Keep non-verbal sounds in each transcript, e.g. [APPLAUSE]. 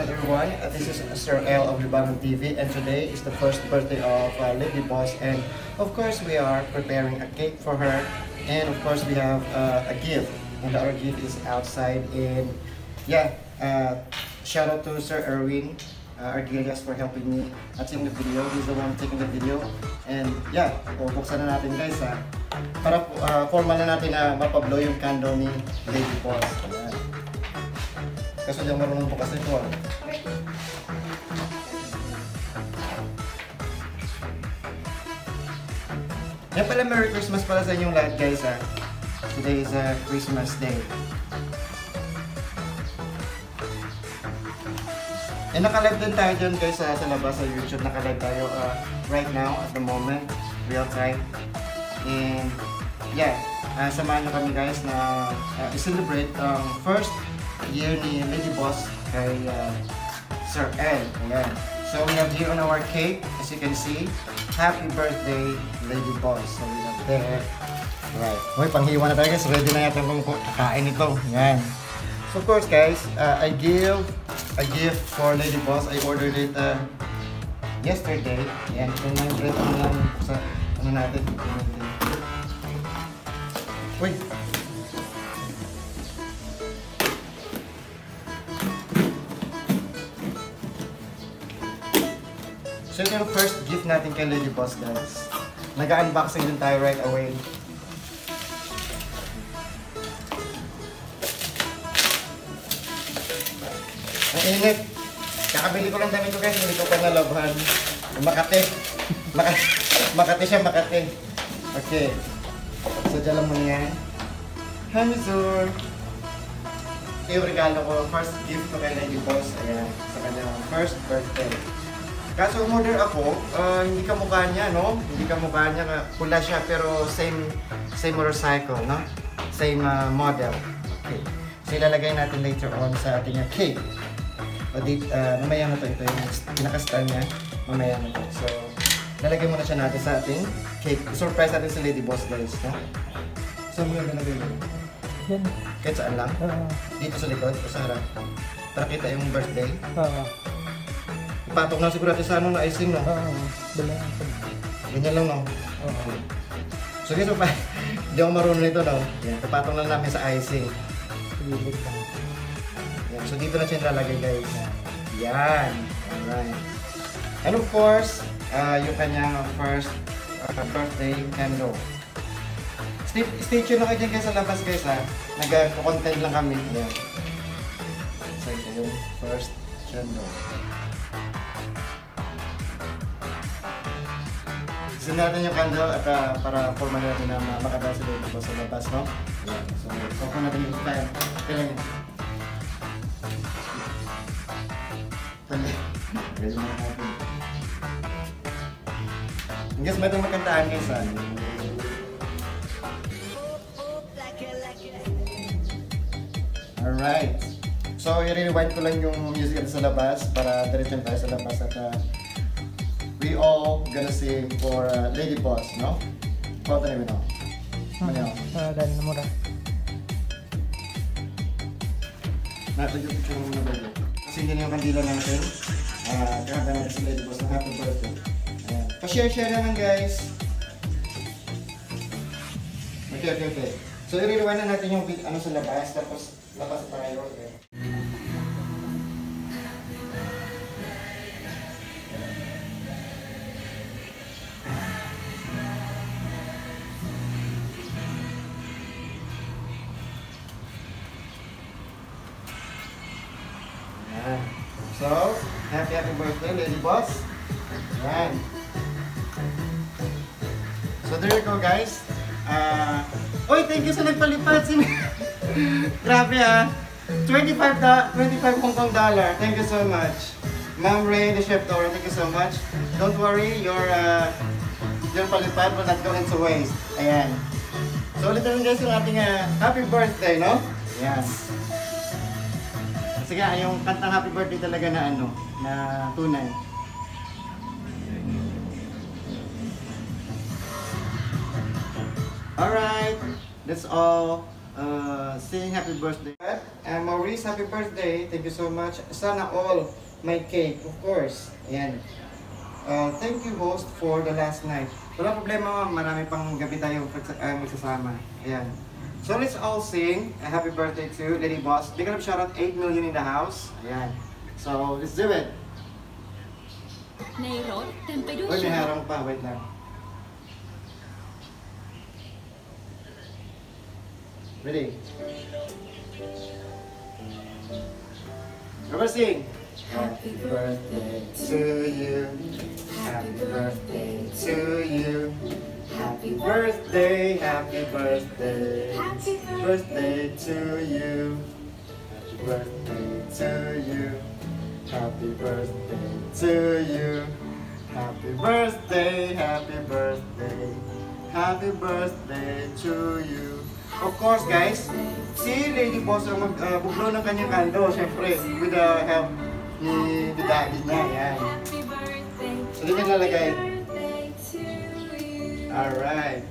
everyone. Uh, this is Sir L of Libangon TV and today is the first birthday of uh, Lady Boss and of course we are preparing a cake for her and of course we have uh, a gift and our gift is outside and yeah, uh, shout out to Sir Erwin uh, Argilias for helping me at seeing the video. He's the one taking the video and yeah, bubuksan na natin guys ha. Para uh, formal na natin na mapablow yung candle ni Lady Boss. Kaso di ako marunong bukas nito ah. Yan pala, Merry Christmas pala sa inyong lahat guys ah. Today is a Christmas day. And naka-live din tayo dyan guys sa, sa labas sa YouTube. Naka-live tayo uh, right now at the moment. Real time. And yeah, uh, samahan nyo kami guys na uh, i-celebrate ang first year ni Lady Boss kay uh, Sir L. Ayan. So we have here on our cake, as you can see, Happy Birthday Lady Boss. So we have there. Right. Hoy, panghiwa na tayo guys. Ready na yata kung kakain ito. Yan. So of course guys, uh, I give a gift for Lady Boss. I ordered it uh, yesterday. Yan. Kung nang-bread ano lang sa ano natin. Uy, So ito yung first gift natin kay Lady Boss guys. Nag-unboxing din tayo right away. Ang init. Kakabili ko lang damit ko guys, hindi ko pa nalabhan. Makate. [LAUGHS] Makate, Makate siya, Makate. Okay. So dyan lang muna yan. Hi, Sur. Ito yung regalo ko. First gift ko kay Lady Boss. Ayan. Sa kanyang first birthday. Kaso umorder ako, ah, hindi ka mukha niya, no? Hindi ka mukha niya, pula siya, pero same same motorcycle, no? Same ah, model. Okay. So ilalagay natin later on sa ating ah, cake. O di, ah, mamaya na to, ito yung pinaka-style niya. Mamaya na to. So, lalagay muna siya natin sa ating cake. Surprise natin si Lady Boss, guys, no? So, mo yung lalagay mo? Kahit saan lang? Dito sa likod o sa harap? Para kita yung birthday. Oo. Patok na siguro natin sa ano na icing, no? Oo. Dala ako. Ganyan lang, no? Oo. So guys, pa, hindi [LAUGHS] ako marunong nito, no? Yan, kapatong lang namin sa icing. Lang. Yan, so dito na siya nilalagay, guys. Yan. Alright. And of course, uh, yung kanyang first uh, birthday candle. Stay, stay tuned na kayo dyan guys sa labas guys ha. Nag-content lang kami. Yan. So ito yung first candle. Gusto natin yung candle at uh, para formal natin na ma- makadal sa loob sa labas, no? Yan. So, off natin yung time. Kailan yun? Ready na natin. Guys, may itong makantaan guys ha. Alright. So, i-rewind ko lang yung music sa labas para diretso tayo sa labas at uh, we all gonna sing for uh, Lady Boss, no? Kota na no? Ano? Ah, dahil na mura. Natin yung picture muna ba Kasi yun yung kandila natin. Ah, kahaba natin sa Lady Boss ng happy birthday. Ayan. Pa-share-share naman guys. Okay, okay, okay. So, i-rewind na natin yung ano sa labas, tapos labas tayo. Okay. Birthday, Lady Boss. Ayan. So, there you go, guys. Ah, Uy, thank you sa nagpalipad. [LAUGHS] Grabe ah. 25, da 25 Hong Kong dollar. Thank you so much. Ma'am Ray, the chef Dora, thank you so much. Don't worry, your uh, your palipad will not go into waste. Ayan. So, ulit naman guys yung ating ah, happy birthday, no? Ayan. Ah, yung kantang happy birthday talaga na ano, na tunay. Alright, that's all. Uh, saying happy birthday. Uh, Maurice, happy birthday. Thank you so much. Sana all my cake, of course. Ayan. Uh, thank you, host, for the last night. Wala problema. Marami pang gabi tayo uh, magsasama. Ayan. So let's all sing a happy birthday to Lady Boss. We're gonna shout out 8 million in the house. Ayan. So let's do it. Wait, may harang pa. Wait lang. Ready? Everybody sing. Happy birthday to you. Happy birthday to you. Happy birthday, happy birthday. Happy Birthday to you. Happy birthday to you. Happy birthday to you. Happy birthday, happy birthday. Happy birthday to you. Of course guys, si Lady Boss ang uh, magbublo ng kanyang kando, syempre, with the help ni the daddy niya, yan. Happy birthday. So, Alright.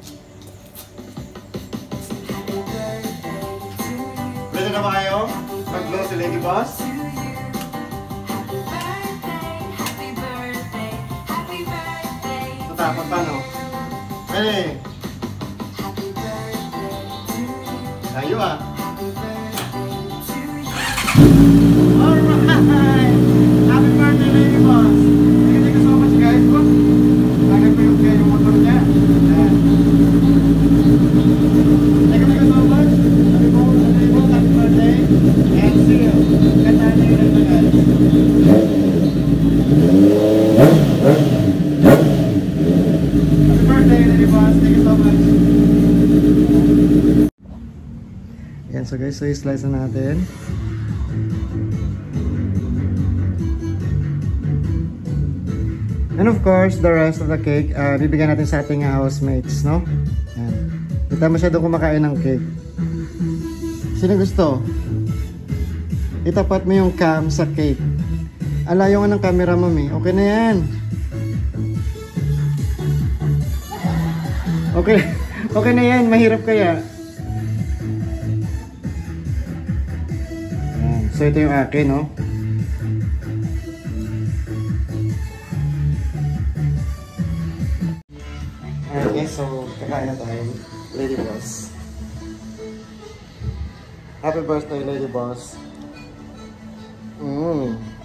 To you. Ready na ba kayo? Mag-blow si Lady Boss? Tatapon pa, no? Ready? Tayo ah. Alright! Happy birthday, Lady Boss! Thank you, thank you so much, guys. Look, lagay ko yung, yung motor niya. Ayan. Thank you, thank you so much. Happy birthday, happy birthday, happy birthday. And see you. Kantahan niyo yung tagal. Happy birthday, Lady Boss. Thank you so much. Yan, so guys, so i-slice na natin. And of course, the rest of the cake, uh, bibigyan natin sa ating housemates, no? Yan. Tayo masyado kumakain ng cake. Sino gusto? Itapat mo yung cam sa cake. Alayo nga ng camera, mami. Okay na yan. Okay. [LAUGHS] Okay na yan. Mahirap kaya. So, ito yung akin, no? Okay, so kakain na tayo. Lady Boss. Happy birthday, Lady Boss. Mm.